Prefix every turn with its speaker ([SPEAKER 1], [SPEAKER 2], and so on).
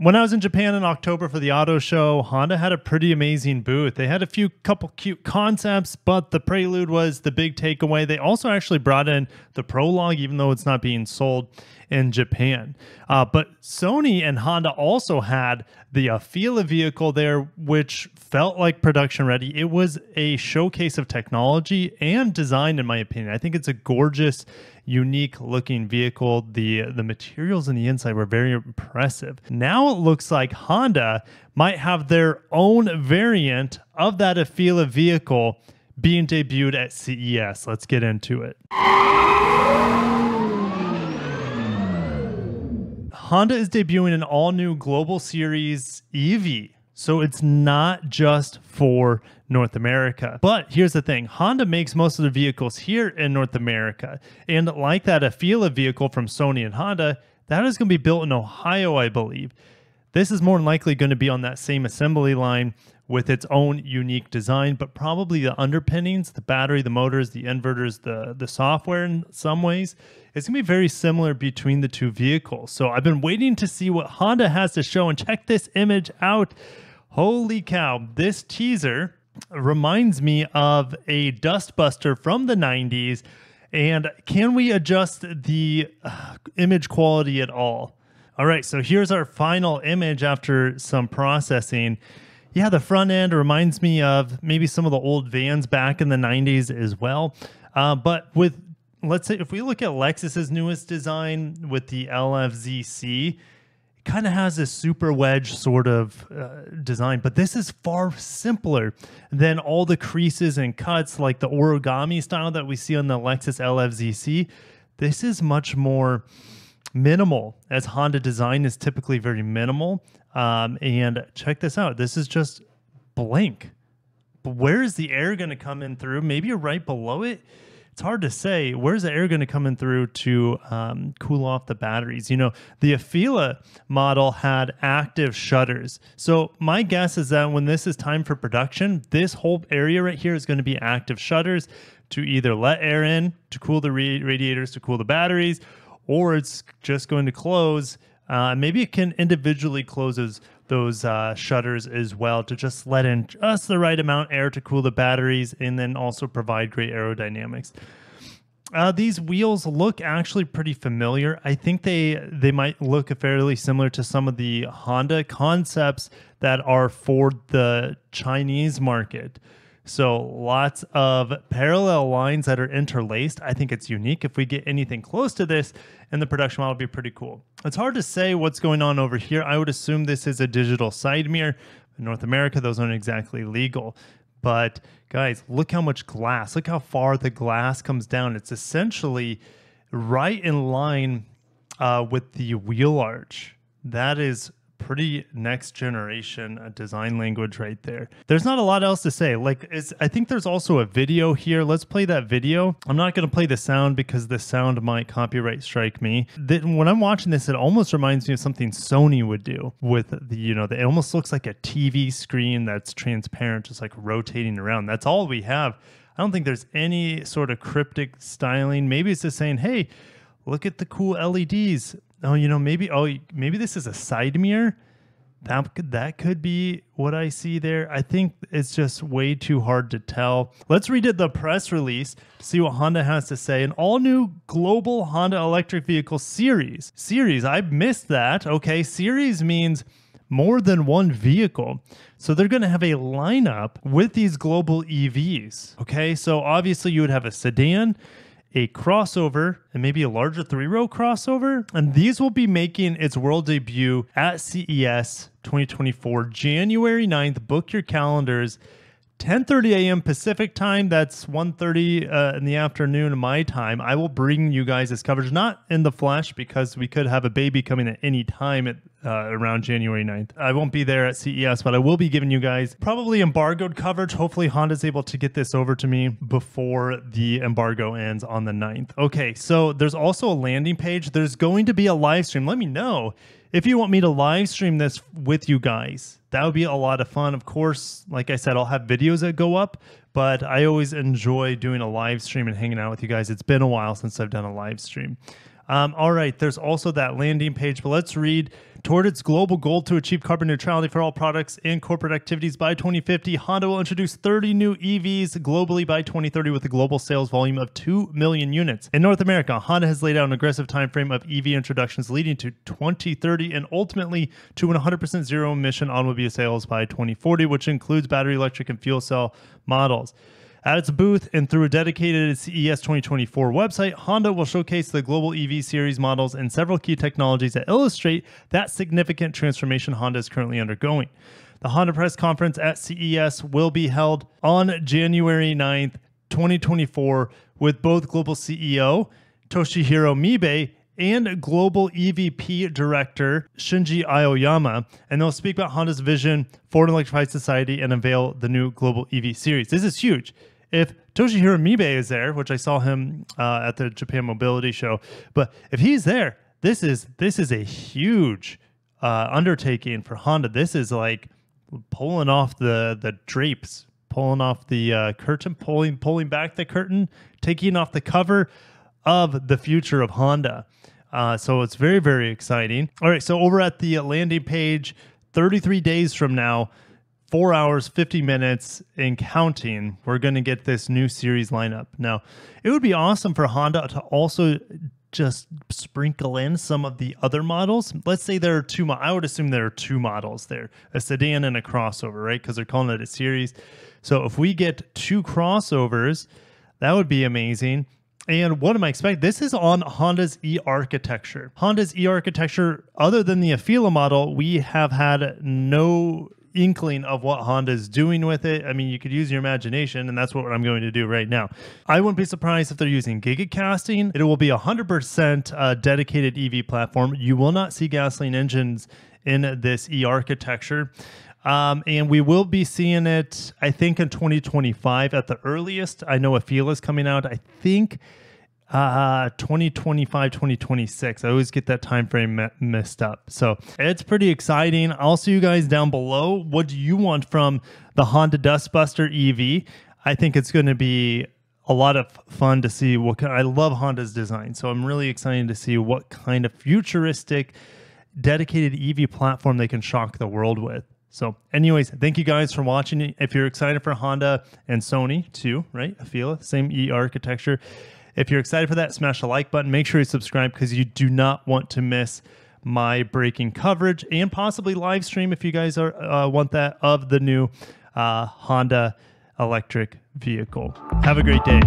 [SPEAKER 1] when I was in Japan in October for the auto show, Honda had a pretty amazing booth. They had a few couple cute concepts, but the Prelude was the big takeaway. They also actually brought in the Prologue, even though it's not being sold in Japan. Uh, but Sony and Honda also had the Afeela vehicle there, which felt like production ready. It was a showcase of technology and design, in my opinion. I think it's a gorgeous, unique looking vehicle. The the materials in the inside were very impressive. Now it looks like Honda might have their own variant of that Afeela vehicle being debuted at CES. Let's get into it. Honda is debuting an all new Global Series EV. So it's not just for North America. But here's the thing Honda makes most of the vehicles here in North America. And like that Afeela vehicle from Sony and Honda, that is going to be built in Ohio, I believe. This is more than likely going to be on that same assembly line with its own unique design, but probably the underpinnings, the battery, the motors, the inverters, the the software in some ways, it's gonna be very similar between the two vehicles. So I've been waiting to see what Honda has to show and check this image out. Holy cow, this teaser reminds me of a dustbuster from the 90s. And can we adjust the uh, image quality at all? All right, so here's our final image after some processing. Yeah, the front end reminds me of maybe some of the old vans back in the 90s as well. Uh, but with, let's say, if we look at Lexus's newest design with the LFZC, kind of has this super wedge sort of uh, design, but this is far simpler than all the creases and cuts like the origami style that we see on the Lexus LFZC. This is much more minimal, as Honda design is typically very minimal. Um, and check this out. This is just blank. But where is the air going to come in through? Maybe right below it. It's hard to say. Where's the air going to come in through to um, cool off the batteries? You know, the Afeela model had active shutters. So my guess is that when this is time for production, this whole area right here is going to be active shutters to either let air in to cool the radiators, to cool the batteries, or it's just going to close uh, maybe it can individually closes those uh, shutters as well to just let in just the right amount air to cool the batteries and then also provide great aerodynamics. Uh, these wheels look actually pretty familiar. I think they they might look fairly similar to some of the Honda concepts that are for the Chinese market. So lots of parallel lines that are interlaced. I think it's unique. If we get anything close to this in the production model, it'd be pretty cool. It's hard to say what's going on over here. I would assume this is a digital side mirror. In North America, those aren't exactly legal. But guys, look how much glass. Look how far the glass comes down. It's essentially right in line uh, with the wheel arch. That is pretty next generation uh, design language right there. There's not a lot else to say. Like, it's, I think there's also a video here. Let's play that video. I'm not going to play the sound because the sound might copyright strike me. The, when I'm watching this, it almost reminds me of something Sony would do with the, you know, the, it almost looks like a TV screen that's transparent, just like rotating around. That's all we have. I don't think there's any sort of cryptic styling. Maybe it's just saying, hey, look at the cool LEDs oh, you know, maybe oh, maybe this is a side mirror. That could, that could be what I see there. I think it's just way too hard to tell. Let's read it the press release to see what Honda has to say. An all new global Honda electric vehicle series. Series, I missed that. Okay, series means more than one vehicle. So they're going to have a lineup with these global EVs. Okay, so obviously you would have a sedan a crossover and maybe a larger three row crossover. And these will be making its world debut at CES 2024, January 9th. Book your calendars. 10:30 a.m. Pacific time. That's 1:30 uh, in the afternoon my time. I will bring you guys this coverage, not in the flesh because we could have a baby coming at any time at uh, around January 9th. I won't be there at CES, but I will be giving you guys probably embargoed coverage. Hopefully, Honda's able to get this over to me before the embargo ends on the 9th. Okay, so there's also a landing page. There's going to be a live stream. Let me know if you want me to live stream this with you guys that would be a lot of fun. Of course, like I said, I'll have videos that go up, but I always enjoy doing a live stream and hanging out with you guys. It's been a while since I've done a live stream. Um, all right, there's also that landing page, but let's read Toward its global goal to achieve carbon neutrality for all products and corporate activities by 2050, Honda will introduce 30 new EVs globally by 2030 with a global sales volume of 2 million units. In North America, Honda has laid out an aggressive timeframe of EV introductions leading to 2030 and ultimately to 100% zero emission automobile sales by 2040, which includes battery electric and fuel cell models. At its booth and through a dedicated CES 2024 website, Honda will showcase the global EV series models and several key technologies that illustrate that significant transformation Honda is currently undergoing. The Honda press conference at CES will be held on January 9th, 2024, with both global CEO Toshihiro Mibe and global EVP director Shinji Aoyama, and they'll speak about Honda's vision for an electrified society and unveil the new global EV series. This is huge. If Toshihiro Mibe is there, which I saw him uh, at the Japan Mobility Show, but if he's there, this is this is a huge uh, undertaking for Honda. This is like pulling off the the drapes, pulling off the uh, curtain, pulling pulling back the curtain, taking off the cover of the future of Honda. Uh, so it's very, very exciting. All right, so over at the landing page, 33 days from now, four hours, 50 minutes, and counting, we're going to get this new series lineup. Now, it would be awesome for Honda to also just sprinkle in some of the other models. Let's say there are two, mo- I would assume there are two models there a sedan and a crossover, right? Because they're calling it a series. So if we get two crossovers, that would be amazing. And what am I expecting? This is on Honda's e architecture. Honda's e architecture, other than the Afeela model, we have had no inkling of what Honda is doing with it. I mean, you could use your imagination, and that's what I'm going to do right now. I wouldn't be surprised if they're using gigacasting. It will be a 100% uh, dedicated EV platform. You will not see gasoline engines in this e architecture. Um, and we will be seeing it, I think, in 2025 at the earliest. I know Afeela is coming out. I think uh 2025 2026 i always get that time frame me- messed up. So it's pretty exciting. I'll see you guys down below. What do you want from the honda dustbuster ev i think it's going to be a lot of fun to see what kind, i love honda's design so i'm really excited to see what kind of futuristic dedicated ev platform they can shock the world with so, anyways, thank you guys for watching. If you're excited for Honda and Sony too, right? Afeela, same E architecture. If you're excited for that, smash the like button. Make sure you subscribe because you do not want to miss my breaking coverage and possibly live stream if you guys are uh, want that of the new uh, Honda electric vehicle. Have a great day.